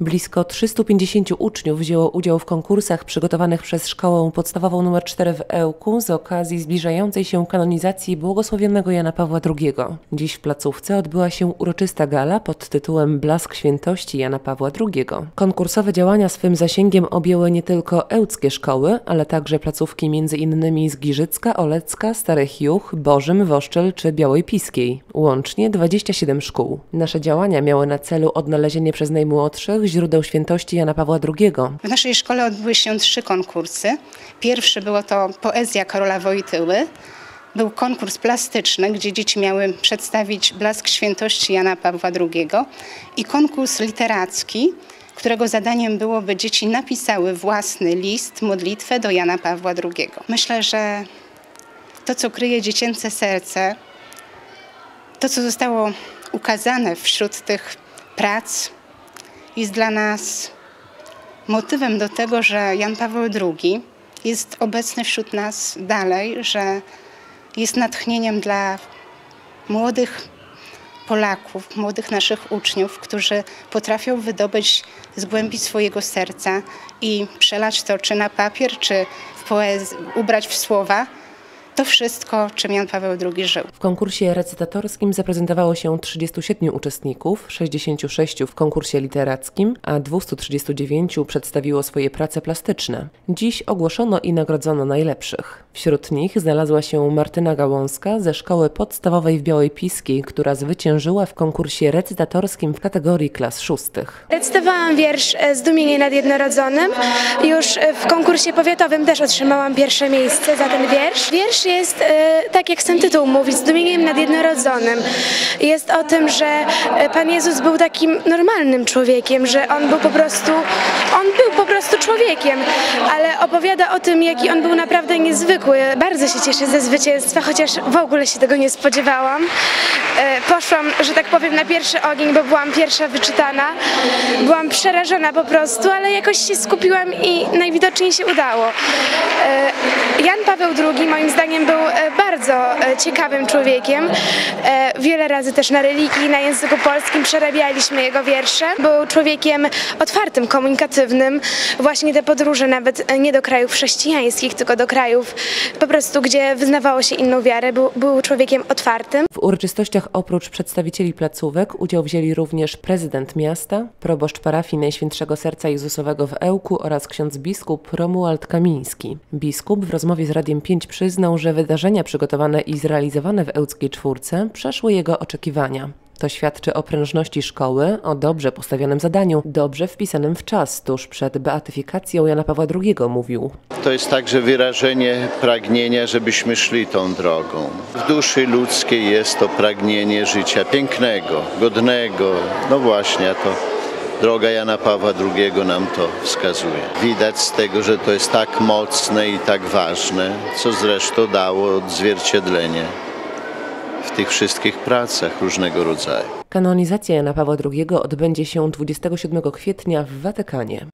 Blisko 350 uczniów wzięło udział w konkursach przygotowanych przez Szkołę Podstawową nr 4 w Ełku z okazji zbliżającej się kanonizacji błogosławionego Jana Pawła II. Dziś w placówce odbyła się uroczysta gala pod tytułem Blask Świętości Jana Pawła II. Konkursowe działania swym zasięgiem objęły nie tylko ełckie szkoły, ale także placówki m.in. z Giżycka, Olecka, Starych Juch, Bożym, Woszczel czy Białej Piskiej. Łącznie 27 szkół. Nasze działania miały na celu odnalezienie przez najmłodszych źródeł świętości Jana Pawła II. W naszej szkole odbyły się trzy konkursy. Pierwszy było to poezja Karola Wojtyły. Był konkurs plastyczny, gdzie dzieci miały przedstawić blask świętości Jana Pawła II i konkurs literacki, którego zadaniem było, by dzieci napisały własny list, modlitwę do Jana Pawła II. Myślę, że to, co kryje dziecięce serce, to, co zostało ukazane wśród tych prac, jest dla nas motywem do tego, że Jan Paweł II jest obecny wśród nas dalej, że jest natchnieniem dla młodych Polaków, młodych naszych uczniów, którzy potrafią wydobyć z głębi swojego serca i przelać to czy na papier, czy w ubrać w słowa to wszystko, czym Jan Paweł II żył. W konkursie recytatorskim zaprezentowało się 37 uczestników, 66 w konkursie literackim, a 239 przedstawiło swoje prace plastyczne. Dziś ogłoszono i nagrodzono najlepszych. Wśród nich znalazła się Martyna Gałąska ze Szkoły Podstawowej w Białej Piskiej, która zwyciężyła w konkursie recytatorskim w kategorii klas szóstych. Recytowałam wiersz e, Zdumienie nad jednorodzonym. Już e, w konkursie powiatowym też otrzymałam pierwsze miejsce za ten wiersz. Wiersz jest, e, tak jak ten tytuł mówi, Zdumieniem nad jednorodzonym. Jest o tym, że Pan Jezus był takim normalnym człowiekiem, że On był po prostu, On był po prostu człowiekiem, ale opowiada o tym, jaki On był naprawdę niezwykły bardzo się cieszę ze zwycięstwa, chociaż w ogóle się tego nie spodziewałam. E, poszłam, że tak powiem, na pierwszy ogień, bo byłam pierwsza wyczytana. Byłam przerażona po prostu, ale jakoś się skupiłam i najwidoczniej się udało. E, Jan Paweł II moim zdaniem był e, bardzo ciekawym człowiekiem. Wiele razy też na religii, na języku polskim przerabialiśmy jego wiersze. Był człowiekiem otwartym, komunikatywnym. Właśnie te podróże nawet nie do krajów chrześcijańskich, tylko do krajów po prostu, gdzie wyznawało się inną wiarę, był, był człowiekiem otwartym. W uroczystościach oprócz przedstawicieli placówek udział wzięli również prezydent miasta, proboszcz parafii Najświętszego Serca Jezusowego w Ełku oraz ksiądz biskup Romuald Kamiński. Biskup w rozmowie z Radiem 5 przyznał, że wydarzenia przygotowane i zrealizowane w Ełckiej Czwórce przeszły jego oczekiwania. To świadczy o prężności szkoły, o dobrze postawionym zadaniu, dobrze wpisanym w czas, tuż przed beatyfikacją Jana Pawła II, mówił. To jest także wyrażenie pragnienia, żebyśmy szli tą drogą. W duszy ludzkiej jest to pragnienie życia pięknego, godnego. No właśnie, to droga Jana Pawła II nam to wskazuje. Widać z tego, że to jest tak mocne i tak ważne, co zresztą dało odzwierciedlenie w tych wszystkich pracach różnego rodzaju. Kanonizacja Jana Pawła II odbędzie się 27 kwietnia w Watykanie.